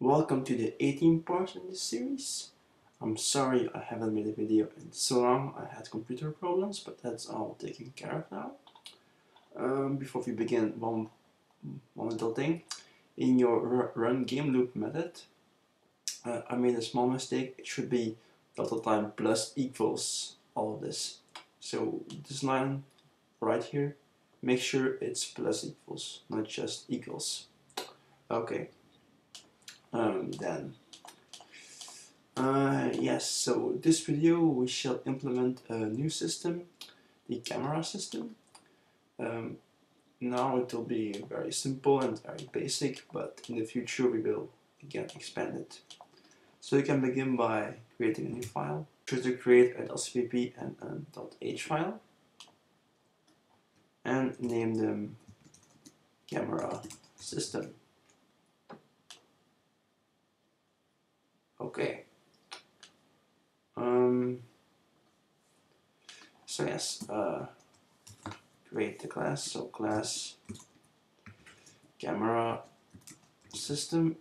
Welcome to the 18th part in this series. I'm sorry I haven't made a video in so long, I had computer problems, but that's all taken care of now. Um, before we begin, one, one little thing. In your run game loop method, uh, I made a small mistake. It should be delta time plus equals all of this. So this line right here, make sure it's plus equals, not just equals. Okay, um, then uh, yes so this video we shall implement a new system the camera system. Um, now it will be very simple and very basic but in the future we will again expand it. So you can begin by creating a new file. Choose to create an LCPP and a .h file and name them camera system Okay. Um, so yes, uh, create the class. So class camera system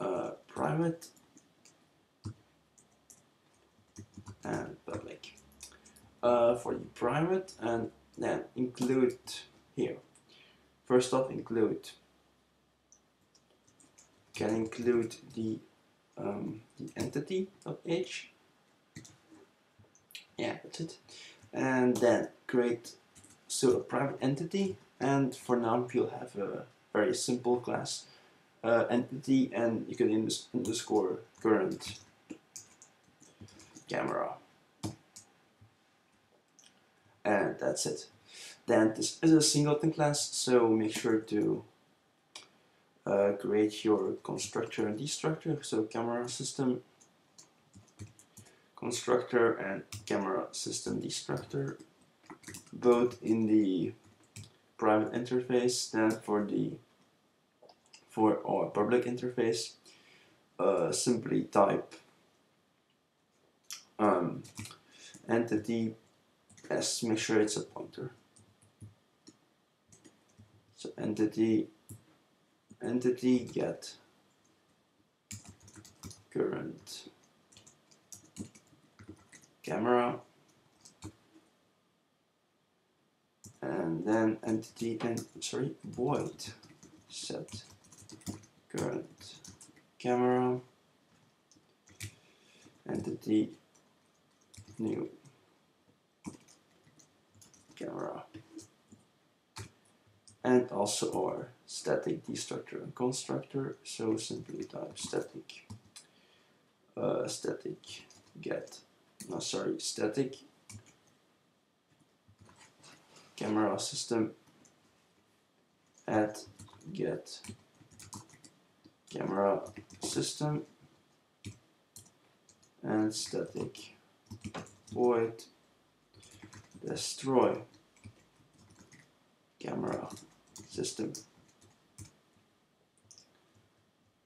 uh, private and public. Uh, for the private and then include here. First off, include can include the, um, the entity of h. Yeah, that's it. And then create a private entity and for now we'll have a very simple class uh, entity and you can underscore current camera and that's it then this is a singleton class so make sure to uh, create your constructor and destructor. So camera system constructor and camera system destructor both in the private interface then for the for our public interface uh, simply type um, entity s make sure it's a pointer so entity entity get current camera and then entity and sorry void set current camera entity new camera and also our static destructor and constructor so simply type static uh, static get no sorry static camera system at get camera system and static void destroy camera system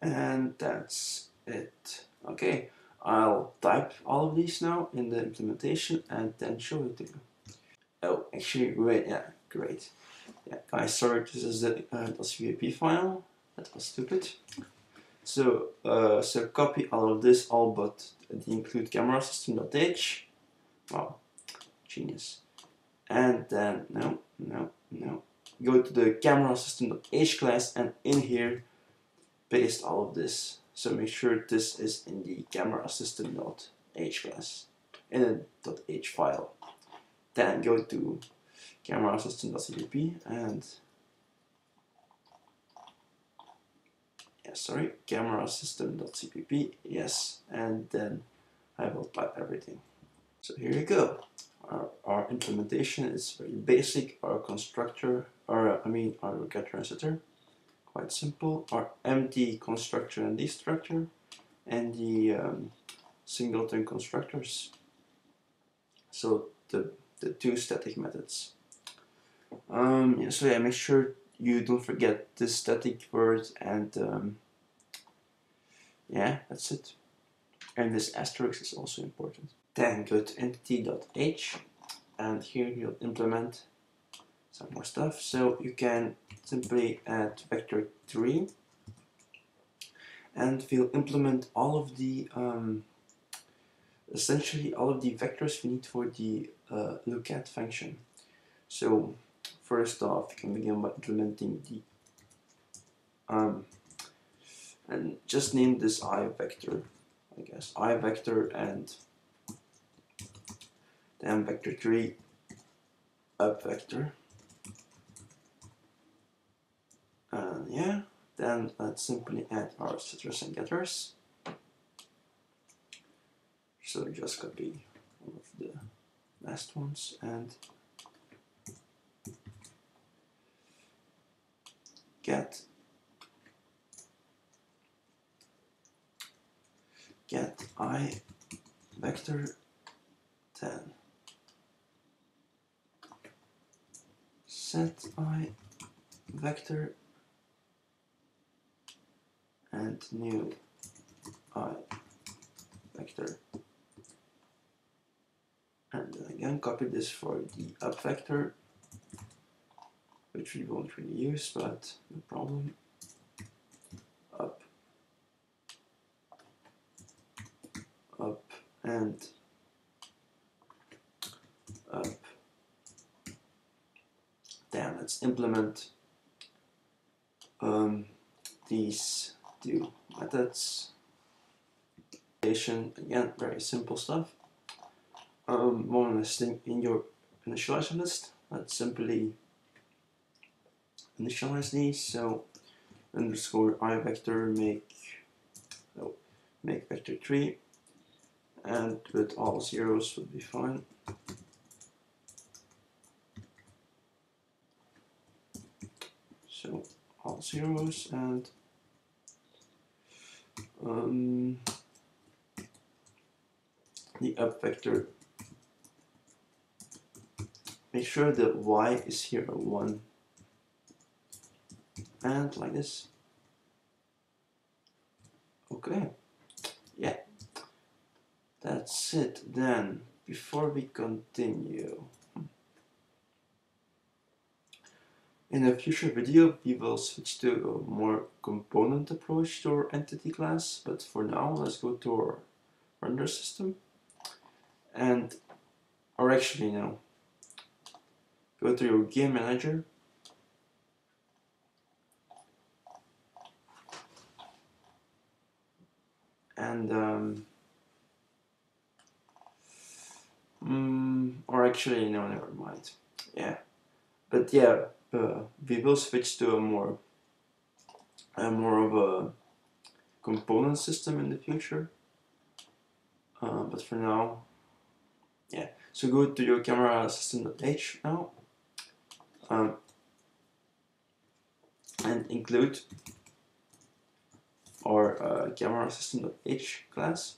and that's it. Okay I'll type all of these now in the implementation and then show it to you. Oh actually wait yeah great. Yeah guys sorry this is the uh, CPP file. That was stupid. So uh, so copy all of this all but the include camera system.h wow genius. And then no no no. Go to the camera system.h class and in here paste all of this. So make sure this is in the camera system.h class in a .h file. Then go to camera system.cpp and yeah, sorry, camera system.cpp, yes, and then I will type everything. So here you go. Our, our implementation is very basic. Our constructor, or I mean our getter and setter quite simple, our empty constructor and destructor, and the um, singleton constructors. So the, the two static methods. Um, yeah, so yeah, make sure you don't forget the static word and um, yeah, that's it. And this asterisk is also important. Then go to entity.h and here you'll implement some more stuff. So you can simply add vector 3 and we'll implement all of the um, essentially all of the vectors we need for the uh, lookat function. So first off, you can begin by implementing the um, and just name this eye vector, I guess eye vector and then vector 3 up vector. And then let's simply add our setters and getters. So just copy one of the last ones and get get eye vector 10 set eye vector and new eye vector. And then again copy this for the up vector which we won't really use but no problem. Up. Up and up. Then let's implement um, these two methods again very simple stuff. Um, one last thing in your initializer list let's simply initialize these. So underscore eye vector make oh, make vector 3 and with all zeros would be fine. So all zeros and um, the up vector. Make sure that y is here a 1 and like this. Okay. Yeah. That's it then before we continue in a future video we will switch to a more component approach to our entity class but for now let's go to our render system. And or actually no. Go to your game manager. And um, mm, or actually no never mind. Yeah. But yeah uh, we will switch to a more a more of a component system in the future uh, but for now yeah so go to your camera system.h now um, and include our uh, camera system.h class.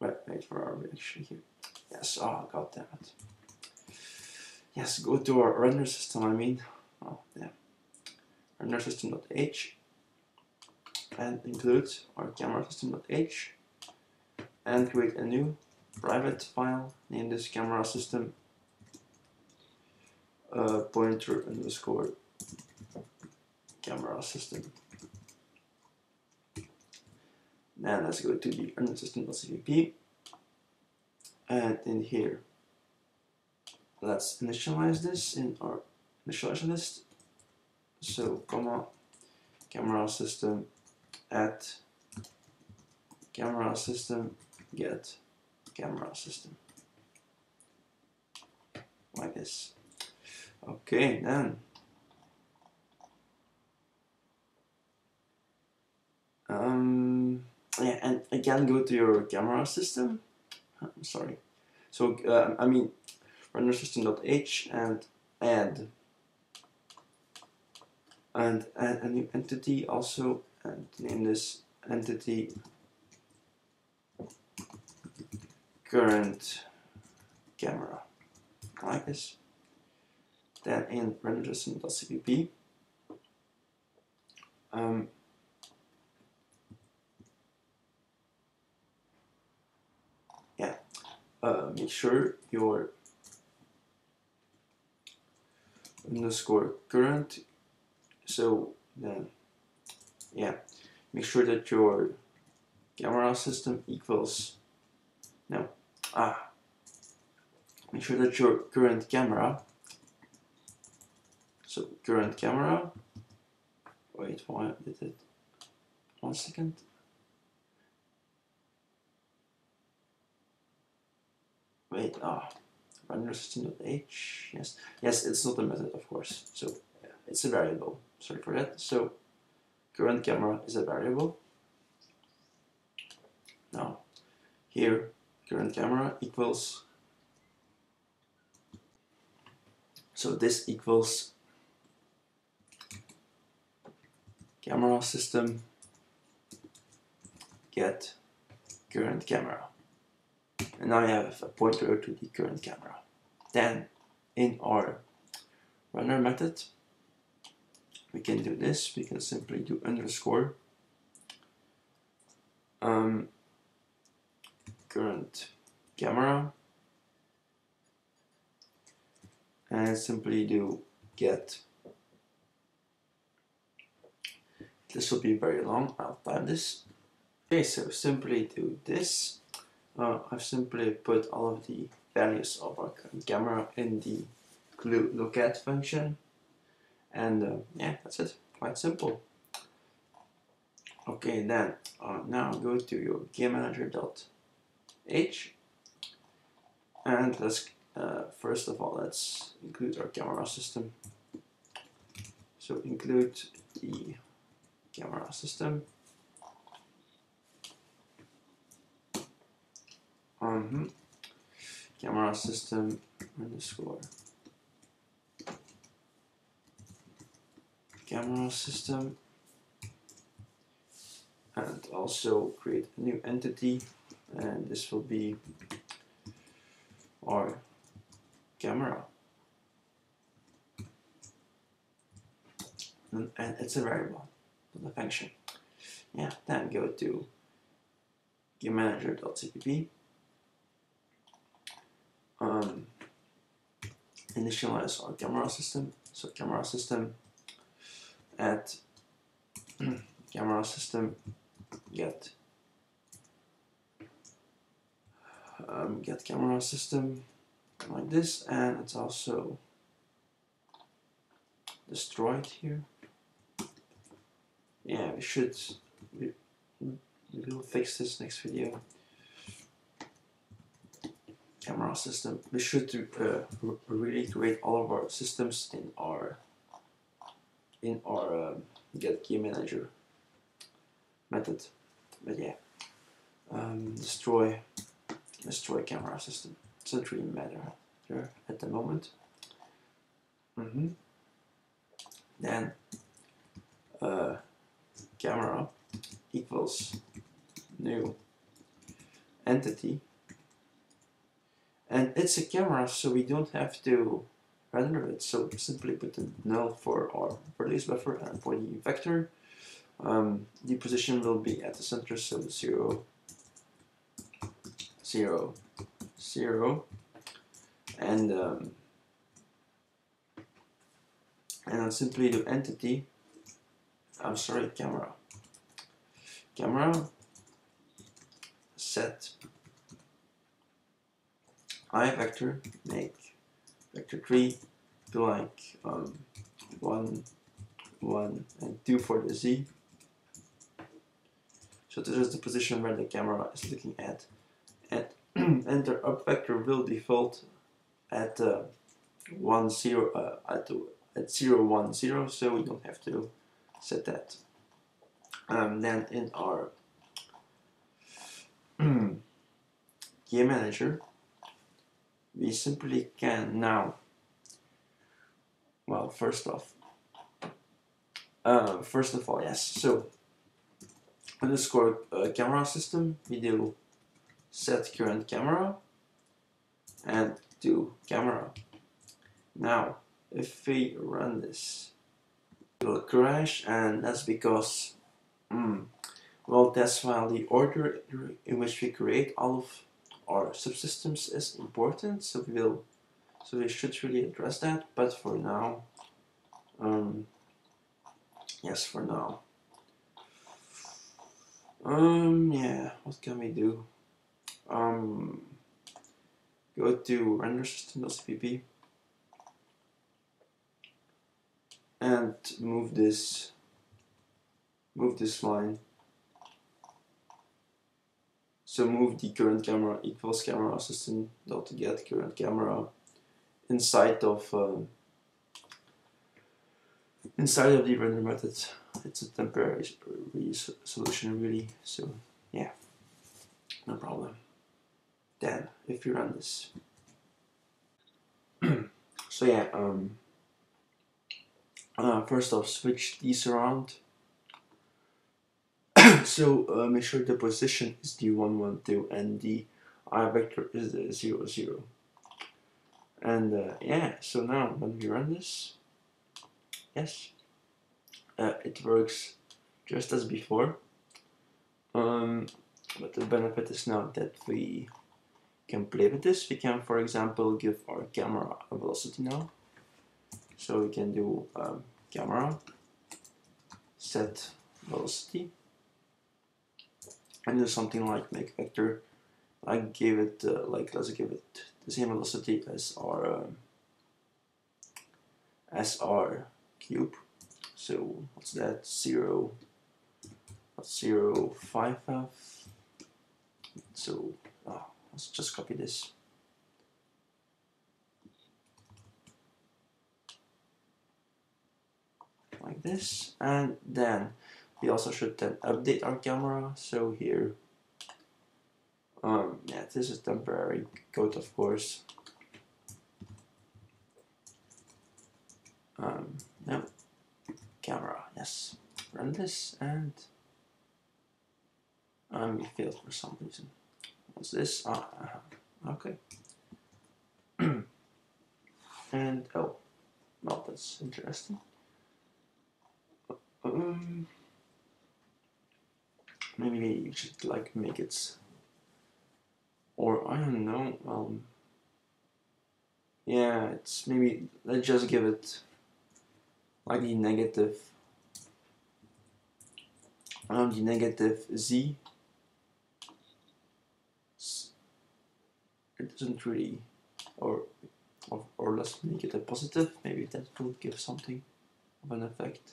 Wait, are we actually here? Yes, oh god damn it. Yes, go to our render system, I mean. Oh, yeah. Render system.h and include our camera system.h and create a new private file, name this camera system uh, pointer underscore camera system. Now let's go to the render system.cpp and in here let's initialize this in our initializer list. So comma camera system at camera system get camera system. Like this. Okay then. Um yeah and again go to your camera system. I'm sorry. So uh, I mean render system.h and add. And add a new entity also and name this entity current camera. Like this then in render system.cpp um, yeah. Uh, make sure your underscore current. So then yeah. Make sure that your camera system equals no ah. Make sure that your current camera so current camera wait why did it one second. Wait ah render system.h yes. Yes it's not a method of course. So yeah, it's a variable. Sorry for that. So current camera is a variable. Now here current camera equals so this equals camera system get current camera and now I have a pointer to the current camera. Then in our runner method we can do this. We can simply do underscore um, current camera. And simply do get this will be very long. I'll type this. Okay so simply do this uh, I've simply put all of the values of our camera in the gluLookAt function. And uh, yeah that's it. Quite simple. Okay then uh, now go to your game manager.h and let's uh, first of all let's include our camera system. So include the camera system mm -hmm. camera system underscore. Camera system. And also create a new entity. And this will be our camera. And, it's a variable not a function. Yeah then go to gamemanager.cpp um, initialize our camera system so camera system at camera system get um, get camera system like this and it's also destroyed here. Yeah we should we, we will fix this next video camera system. We should uh, really create all of our systems in our in our um, get key manager method. But yeah. Um, destroy destroy camera system. Doesn't really matter here at the moment. Mm -hmm. then uh, camera equals new entity and it's a camera so we don't have to render it. So simply put a null for our release buffer and for the vector. Um, the position will be at the center so 0 0 0 and um, and I'll simply do entity. I'm sorry camera. Camera set eye vector make vector 3 to like um, 1 1 and 2 for the z so this is the position where the camera is looking at and enter up vector will default at uh, 1 0 uh, at, at 0 1 0 so we don't have to set that. Um, then in our game manager, we simply can now, well, first off, uh, first of all, yes, so underscore uh, camera system, we do set current camera and do camera. Now, if we run this, it will crash and that's because mm, well that's why the order in which we create all of our subsystems is important so we will so we should really address that but for now Um, yes, for now. Um, yeah, what can we do? Um, go to render system LCPP and move this move this line so move the current camera equals camera system dot get current camera inside of uh, inside of the render method. It's a temporary solution really so yeah. No problem. Then if you run this. So yeah um uh, first off switch these around so uh, make sure the position is d112 and the eye vector is the 0 0 and uh, yeah so now when we run this. Yes. Uh, it works just as before. Um, but the benefit is now that we can play with this. We can for example give our camera a velocity now. So we can do um, camera set velocity and do something like make vector. I give it uh, like let's give it the same velocity as our um, as our cube. So what's that? Zero. zero five f so oh, let's just copy this. Like this and then we also should then update our camera so here um, yeah this is temporary code of course. Um, no. Camera yes. Run this and um, we failed for some reason. What's this? Ah, uh -huh. okay. And oh well that's interesting. Um, maybe you should like make it or I don't know um yeah it's maybe let's just give it like the negative um, the negative z. It doesn't really or, or or let's make it a positive. Maybe that will give something of an effect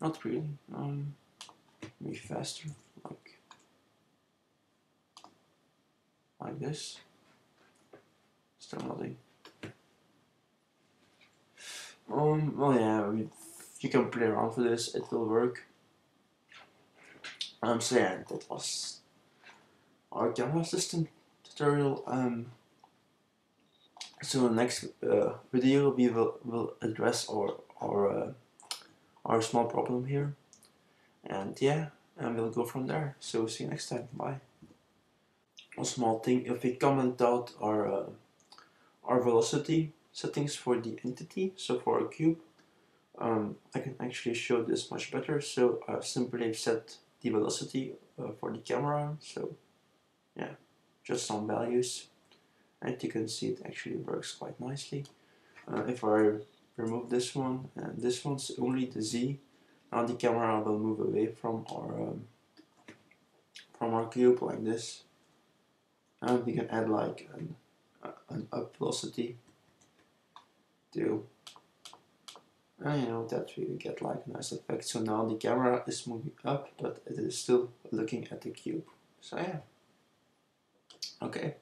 not really. Um, maybe faster, like like this. Still nothing. Um. Well, yeah. We, you can play around with this. It will work. Um. So yeah, that was our camera system tutorial. Um. So next uh, video we will will address our our uh, our small problem here. And yeah, and we'll go from there. So see you next time. Bye. One small thing, if we comment out our, uh, our velocity settings for the entity, so for a cube, um, I can actually show this much better. So I simply set the velocity uh, for the camera. So yeah, just some values. And you can see it actually works quite nicely. Uh, if I remove this one and this one's only the Z. Now the camera will move away from our um, from our cube like this. And we can add like an, an up velocity to and you know that we get like a nice effect. So now the camera is moving up but it is still looking at the cube. So yeah. Okay